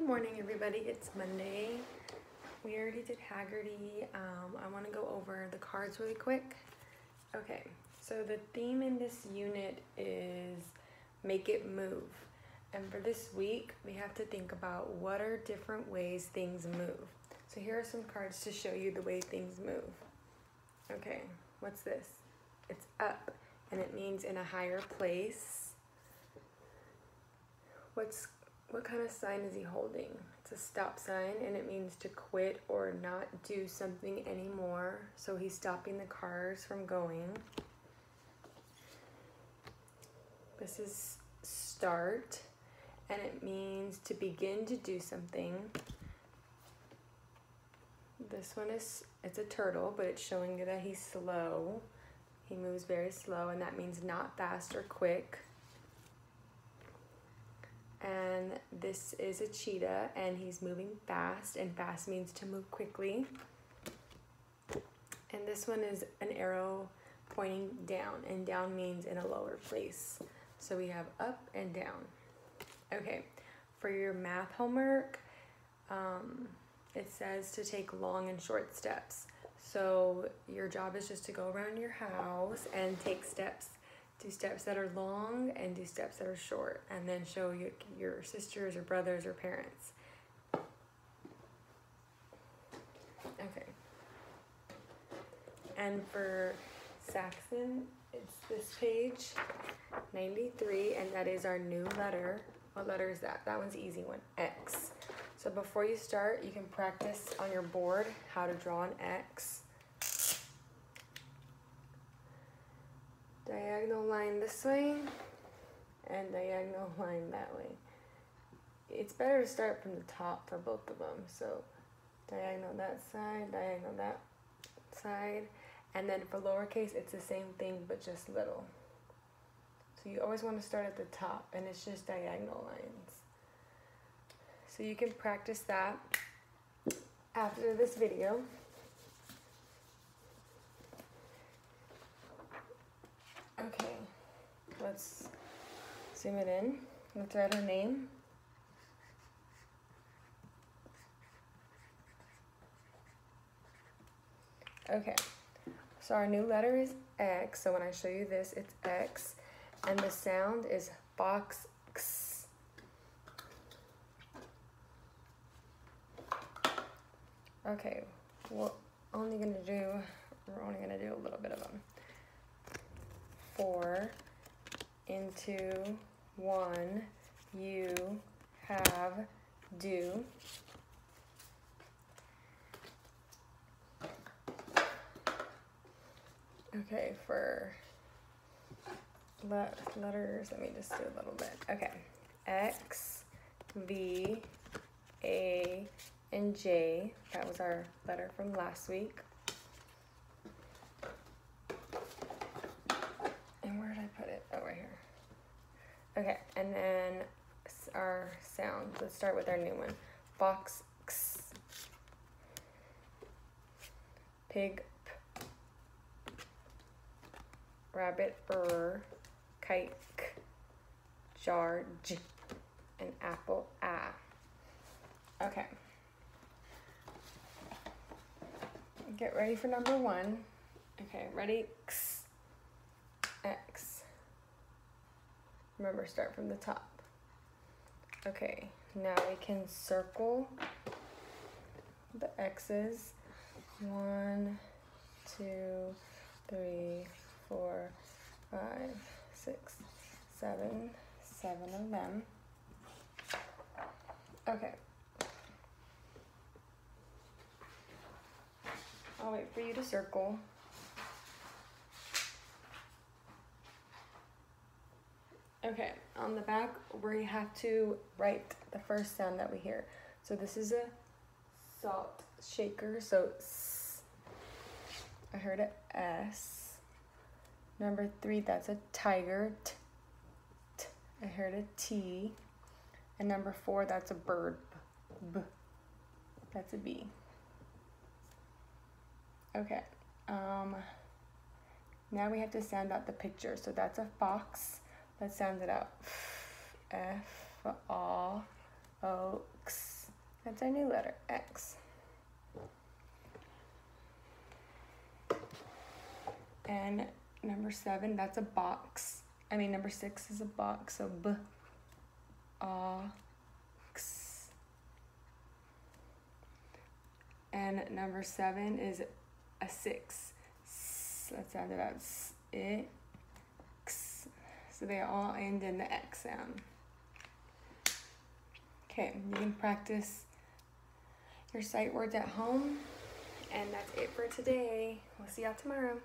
Good morning, everybody. It's Monday. We already did Heggerty. Um, I want to go over the cards really quick. Okay, so the theme in this unit is make it move. And for this week, we have to think about what are different ways things move. So here are some cards to show you the way things move. Okay, what's this? It's up, and it means in a higher place. What's what kind of sign is he holding? It's a stop sign and it means to quit or not do something anymore. So he's stopping the cars from going. This is start and it means to begin to do something. This one is, it's a turtle, but it's showing you that he's slow. He moves very slow and that means not fast or quick and this is a cheetah and he's moving fast and fast means to move quickly. And this one is an arrow pointing down and down means in a lower place. So we have up and down. Okay for your math homework um, it says to take long and short steps. So your job is just to go around your house and take steps do steps that are long and do steps that are short and then show your, your sisters or brothers or parents. Okay. And for Saxon, it's this page, 93, and that is our new letter. What letter is that? That one's easy one, X. So before you start, you can practice on your board how to draw an X. diagonal line this way and diagonal line that way. It's better to start from the top for both of them. So diagonal that side, diagonal that side. And then for lowercase, it's the same thing, but just little. So you always want to start at the top and it's just diagonal lines. So you can practice that after this video. Okay, let's zoom it in. Let's write her name. Okay, so our new letter is X. So when I show you this, it's X. And the sound is box X. Okay, we're only gonna do, we're only gonna do a little bit of them four into one you have do. Okay for let letters let me just do a little bit. Okay x v a and j that was our letter from last week Okay, and then our sound. Let's start with our new one. Fox, x. Pig, p. Rabbit, er. Kite, k. Jar, j. And apple, ah. Okay. Get ready for number one. Okay, ready? X. X. Remember, start from the top. Okay, now we can circle the X's. One, two, three, four, five, six, seven, seven of them. Okay. I'll wait for you to circle. Okay, on the back, we have to write the first sound that we hear. So this is a salt shaker, so s. I heard a S. Number three, that's a tiger, t, t. I heard a T. And number four, that's a bird, b. That's a B. Okay, um, now we have to sound out the picture. So that's a fox. Let's sound it out. F, A, O, X, That's our new letter, X. And number seven, that's a box. I mean, number six is a box, so B, A, X. And number seven is a six. Let's sound it out. S, it. So they all end in the X sound. Okay, you can practice your sight words at home. And that's it for today. We'll see y'all tomorrow.